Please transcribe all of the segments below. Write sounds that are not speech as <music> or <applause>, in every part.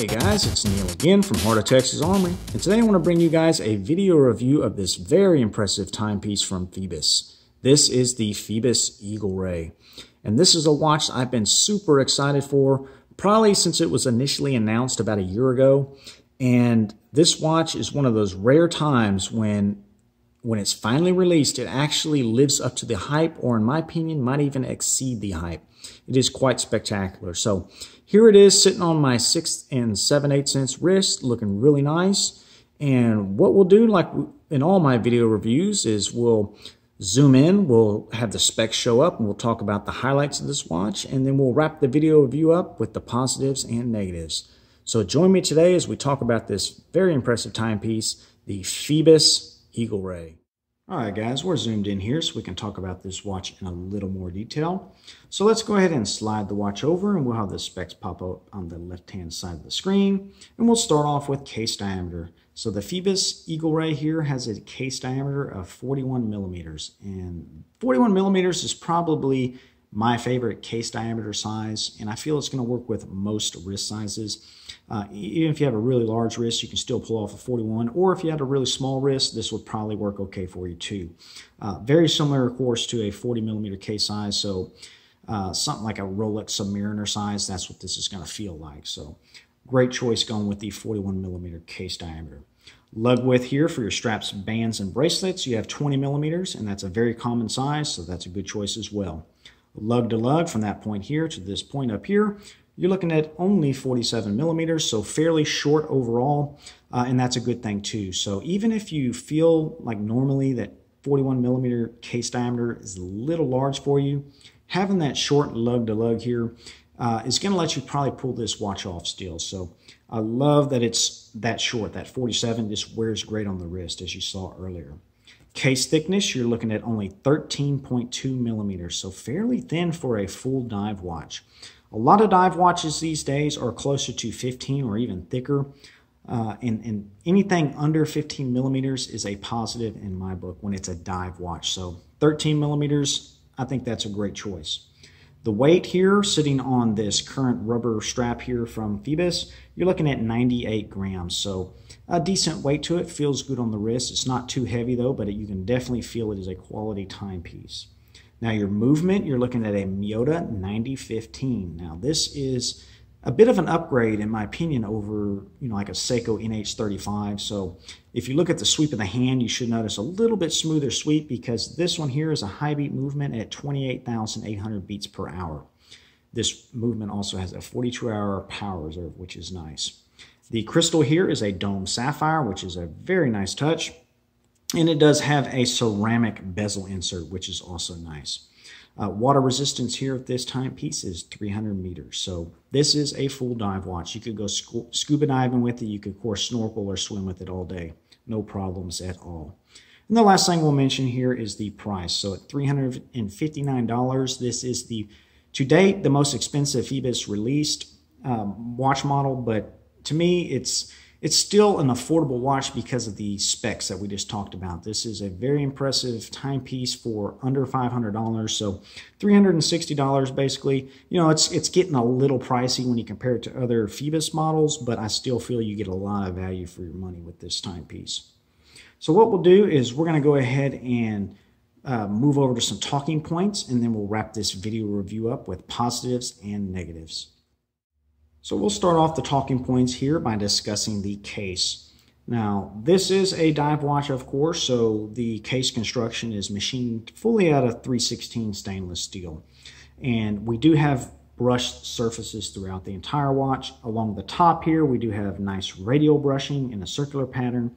Hey guys, it's Neil again from Heart of Texas Armory, and today I want to bring you guys a video review of this very impressive timepiece from Phoibos. This is the Phoibos Eagle Ray, and this is a watch I've been super excited for, probably since it was initially announced about a year ago, and this watch is one of those rare times when when it's finally released, it actually lives up to the hype, or in my opinion, might even exceed the hype. It is quite spectacular. So here it is sitting on my 6 and 7 8 cents wrist, looking really nice. And what we'll do, like in all my video reviews, is we'll zoom in, we'll have the specs show up, and we'll talk about the highlights of this watch, and then we'll wrap the video review up with the positives and negatives. So join me today as we talk about this very impressive timepiece, the Phoibos Eagle Ray. All right, guys, we're zoomed in here so we can talk about this watch in a little more detail. So let's go ahead and slide the watch over and we'll have the specs pop up on the left-hand side of the screen. And we'll start off with case diameter. So the Phoibos Eagle Ray here has a case diameter of 41 millimeters. And 41 millimeters is probably my favorite case diameter size, and I feel it's going to work with most wrist sizes. Uh, even if you have a really large wrist, you can still pull off a 41, or if you had a really small wrist, this would probably work okay for you too. Uh, very similar, of course, to a 40 millimeter case size, so uh, something like a Rolex Submariner size, that's what this is going to feel like. So great choice going with the 41 millimeter case diameter. Lug width here for your straps, bands, and bracelets, you have 20 millimeters, and that's a very common size, so that's a good choice as well lug to lug from that point here to this point up here, you're looking at only 47 millimeters, so fairly short overall, uh, and that's a good thing too. So even if you feel like normally that 41 millimeter case diameter is a little large for you, having that short lug to lug here uh, is going to let you probably pull this watch off still. So I love that it's that short. That 47 just wears great on the wrist, as you saw earlier. Case thickness, you're looking at only 13.2 millimeters, so fairly thin for a full dive watch. A lot of dive watches these days are closer to 15 or even thicker, uh, and, and anything under 15 millimeters is a positive in my book when it's a dive watch. So 13 millimeters, I think that's a great choice. The weight here, sitting on this current rubber strap here from Phoibos, you're looking at 98 grams. So a decent weight to it, feels good on the wrist. It's not too heavy though, but it, you can definitely feel it is a quality timepiece. Now your movement, you're looking at a Miyota 9015. Now this is a bit of an upgrade in my opinion over you know like a Seiko NH35 so if you look at the sweep of the hand you should notice a little bit smoother sweep because this one here is a high beat movement at 28,800 beats per hour. This movement also has a 42 hour power reserve which is nice. The crystal here is a dome sapphire which is a very nice touch and it does have a ceramic bezel insert which is also nice uh, water resistance here at this timepiece is 300 meters. So this is a full dive watch. You could go scu scuba diving with it. You could, of course, snorkel or swim with it all day. No problems at all. And the last thing we'll mention here is the price. So at $359, this is the, to date, the most expensive Phoibos released um, watch model. But to me, it's it's still an affordable watch because of the specs that we just talked about. This is a very impressive timepiece for under $500, so $360 basically. You know, it's it's getting a little pricey when you compare it to other Phoibos models, but I still feel you get a lot of value for your money with this timepiece. So what we'll do is we're going to go ahead and uh, move over to some talking points, and then we'll wrap this video review up with positives and negatives. So we'll start off the talking points here by discussing the case. Now, this is a dive watch, of course, so the case construction is machined fully out of 316 stainless steel. And we do have brushed surfaces throughout the entire watch. Along the top here, we do have nice radial brushing in a circular pattern.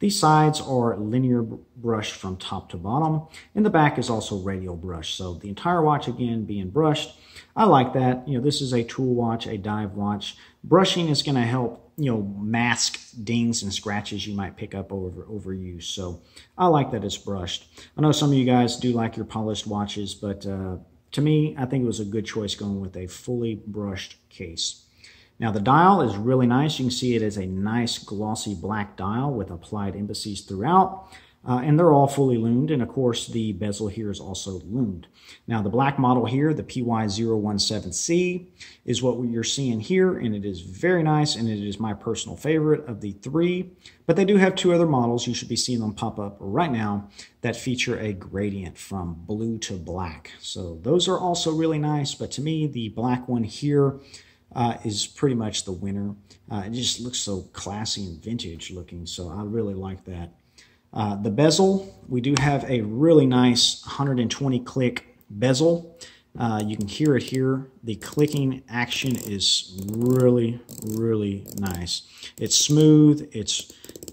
These sides are linear brushed from top to bottom, and the back is also radial brushed. So the entire watch, again, being brushed. I like that. You know, this is a tool watch, a dive watch. Brushing is going to help, you know, mask dings and scratches you might pick up over overuse. So I like that it's brushed. I know some of you guys do like your polished watches, but uh, to me, I think it was a good choice going with a fully brushed case. Now the dial is really nice. You can see it is a nice glossy black dial with applied indices throughout. Uh, and they're all fully loomed, and of course the bezel here is also loomed. Now the black model here, the PY017C, is what you're seeing here, and it is very nice, and it is my personal favorite of the three. But they do have two other models, you should be seeing them pop up right now, that feature a gradient from blue to black. So those are also really nice, but to me the black one here uh, is pretty much the winner. Uh, it just looks so classy and vintage looking, so I really like that. Uh, the bezel, we do have a really nice 120 click bezel. Uh, you can hear it here. The clicking action is really, really nice. It's smooth, it's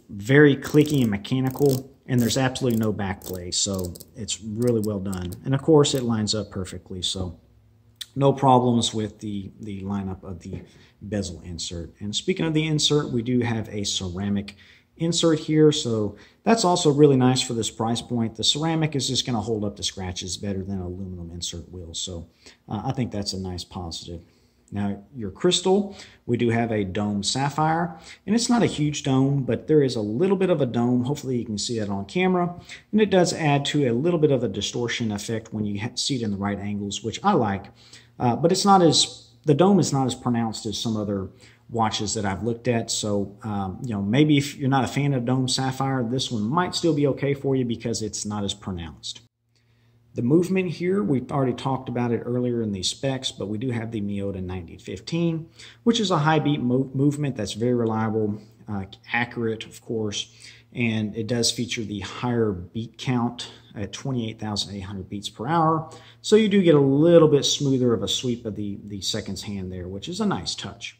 very clicky and mechanical, and there's absolutely no backplay, so it's really well done. And of course, it lines up perfectly, so no problems with the, the lineup of the bezel insert. And speaking of the insert, we do have a ceramic insert here. So that's also really nice for this price point. The ceramic is just going to hold up the scratches better than aluminum insert will. So uh, I think that's a nice positive. Now, your crystal, we do have a dome sapphire, and it's not a huge dome, but there is a little bit of a dome. Hopefully you can see that on camera, and it does add to a little bit of a distortion effect when you see it in the right angles, which I like. Uh, but it's not as, the dome is not as pronounced as some other watches that I've looked at. So, um, you know, maybe if you're not a fan of Dome Sapphire, this one might still be okay for you because it's not as pronounced. The movement here, we've already talked about it earlier in the specs, but we do have the Miyota 9015, which is a high beat mo movement that's very reliable, uh, accurate, of course, and it does feature the higher beat count at 28,800 beats per hour. So you do get a little bit smoother of a sweep of the, the seconds hand there, which is a nice touch.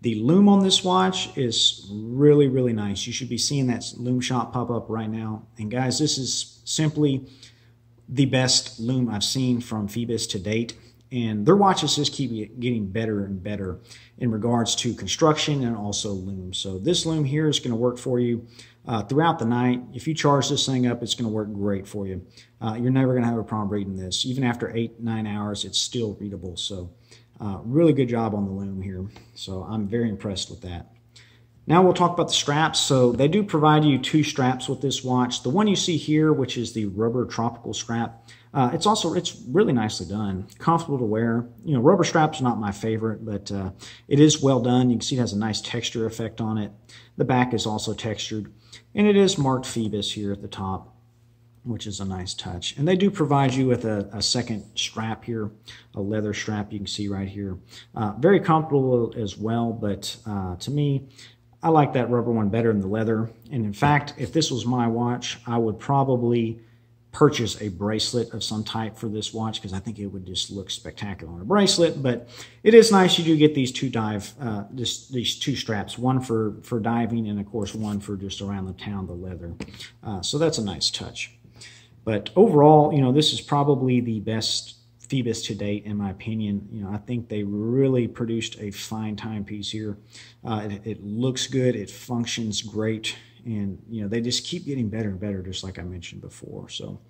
The loom on this watch is really, really nice. You should be seeing that loom shot pop up right now. And guys, this is simply the best loom I've seen from Phoibos to date. And their watches just keep getting better and better in regards to construction and also loom. So this loom here is going to work for you uh, throughout the night. If you charge this thing up, it's going to work great for you. Uh, you're never going to have a problem reading this. Even after eight, nine hours, it's still readable. So uh, really good job on the loom here. So I'm very impressed with that. Now we'll talk about the straps. So they do provide you two straps with this watch. The one you see here, which is the rubber tropical strap, uh, it's also, it's really nicely done. Comfortable to wear. You know, rubber straps are not my favorite, but uh, it is well done. You can see it has a nice texture effect on it. The back is also textured. And it is marked Phoibos here at the top which is a nice touch. And they do provide you with a, a second strap here, a leather strap you can see right here. Uh, very comfortable as well, but uh, to me, I like that rubber one better than the leather. And in fact, if this was my watch, I would probably purchase a bracelet of some type for this watch because I think it would just look spectacular on a bracelet. But it is nice you do get these two dive, uh, this, these two straps, one for, for diving and of course one for just around the town, the leather. Uh, so that's a nice touch. But overall, you know, this is probably the best Phoibos to date, in my opinion. You know, I think they really produced a fine timepiece here. Uh, it, it, looks good, it functions great, and you know they just keep getting better and better, just like I mentioned before. So,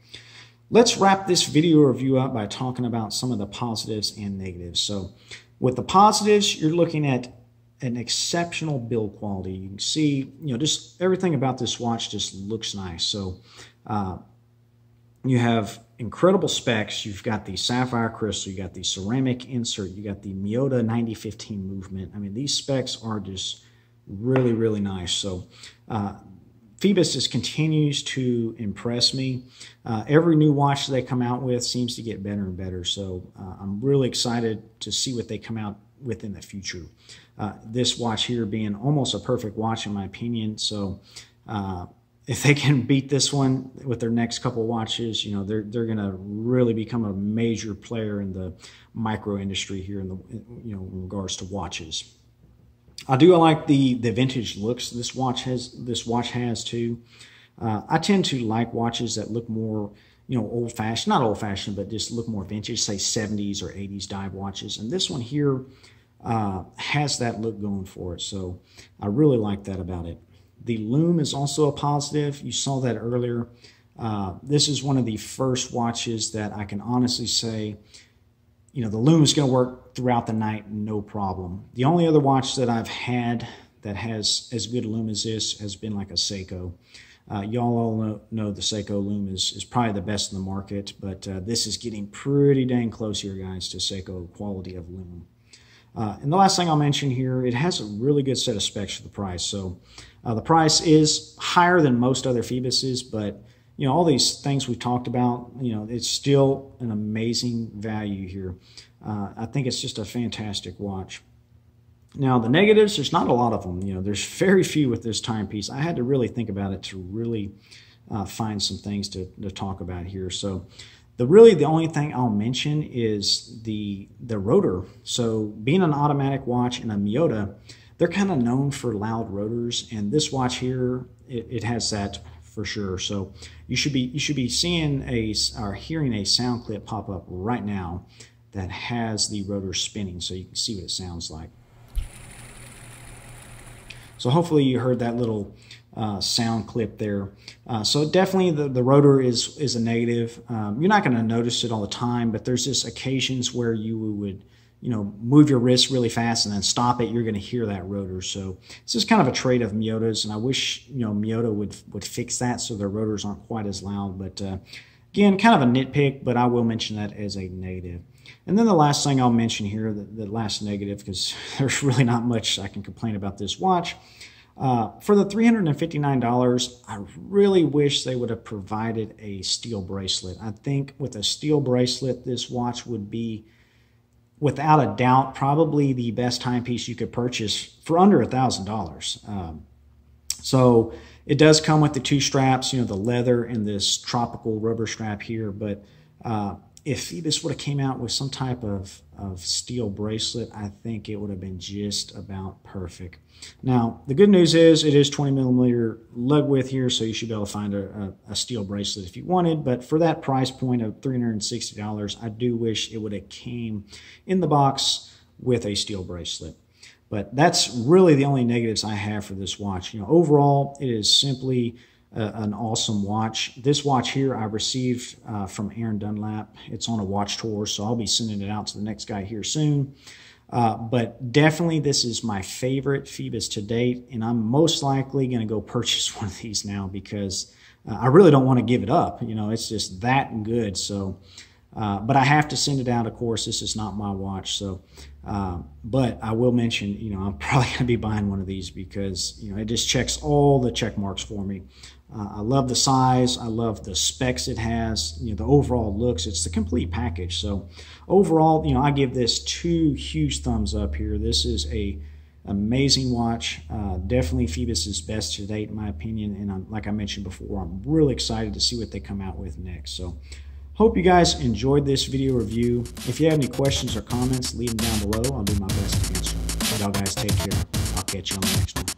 let's wrap this video review up by talking about some of the positives and negatives. So, with the positives, you're looking at an exceptional build quality. You can see, you know, just everything about this watch just looks nice. So. Uh, you have incredible specs. You've got the sapphire crystal, you got the ceramic insert, you got the Miyota 9015 movement. I mean, these specs are just really, really nice. So, uh, Phoibos just continues to impress me. Uh, every new watch they come out with seems to get better and better. So uh, I'm really excited to see what they come out with in the future. Uh, this watch here being almost a perfect watch in my opinion. So uh, if they can beat this one with their next couple watches, you know, they're they're going to really become a major player in the micro industry here in the you know in regards to watches. I do like the the vintage looks this watch has this watch has too. Uh, I tend to like watches that look more you know old fashioned, not old fashioned, but just look more vintage, say 70s or 80s dive watches. And this one here uh, has that look going for it, so I really like that about it. The loom is also a positive. You saw that earlier. Uh, this is one of the first watches that I can honestly say, you know, the loom is going to work throughout the night, no problem. The only other watch that I've had that has as good loom as this has been like a Seiko. Uh, y'all all know, know, the Seiko loom is, is probably the best in the market, but uh, this is getting pretty dang close here, guys, to Seiko quality of loom. Uh, and the last thing I'll mention here, it has a really good set of specs for the price. So uh, the price is higher than most other Phoiboses, but you know all these things we've talked about, you know, it's still an amazing value here. Uh, I think it's just a fantastic watch. Now, the negatives, there's not a lot of them. You know, there's <laughs> very few with this timepiece. I had to really think about it to really uh, find some things to, to talk about here. So, the really the only thing I'll mention is the the rotor. So, being an automatic watch and a Miyota, they're kind of known for loud rotors, and this watch here it, it has that for sure. So, you should be you should be seeing a or hearing a sound clip pop up right now that has the rotor spinning, so you can see what it sounds like. So hopefully you heard that little uh, sound clip there. Uh, so definitely the, the rotor is, is a negative. Um, you're not going to notice it all the time, but there's just occasions where you would, you know, move your wrist really fast and then stop it. You're going to hear that rotor. So this is kind of a trait of Miyota's, and I wish, you know, Miyota would, would fix that so their rotors aren't quite as loud. But uh, again, kind of a nitpick, but I will mention that as a negative. And then the last thing I'll mention here, the, the last negative, because <laughs> there's really not much I can complain about this watch. Uh, for the $359, I really wish they would have provided a steel bracelet. I think with a steel bracelet, this watch would be, without a doubt, probably the best timepiece you could purchase for under a $1,000. Um, so it does come with the two straps, you know, the leather and this tropical rubber strap here, but uh, if Phoibos would have came out with some type of, of steel bracelet, I think it would have been just about perfect. Now, the good news is it is 20 millimeter lug width here, so you should be able to find a, a, a steel bracelet if you wanted. But for that price point of $360, I do wish it would have came in the box with a steel bracelet. But that's really the only negatives I have for this watch. You know, overall, it is simply an awesome watch. This watch here I received uh, from Aron Dunlap. It's on a watch tour, so I'll be sending it out to the next guy here soon. Uh, but definitely this is my favorite Phoibos to date, and I'm most likely going to go <laughs> purchase one of these now because uh, I really don't want to give it up. You know, it's just that good. So, uh, but I have to send it out. Of course, this is not my watch. So, uh, but I will mention, you know, I'm <laughs> probably going to be buying one of these because you know it just checks all the check marks for me. Uh, I love the size. I love the specs it has. You know, the overall looks. It's the complete package. So overall, you know, I give this two huge thumbs up here. This is a amazing watch. Uh, definitely Phoibos's best to date, in my opinion. And I'm, like I mentioned before, I'm really excited to see what they come out with next. So hope you guys enjoyed this video review. If you have any questions or comments, leave them down below. I'll do my best to answer them. Y'all guys take care. I'll catch you on the next one.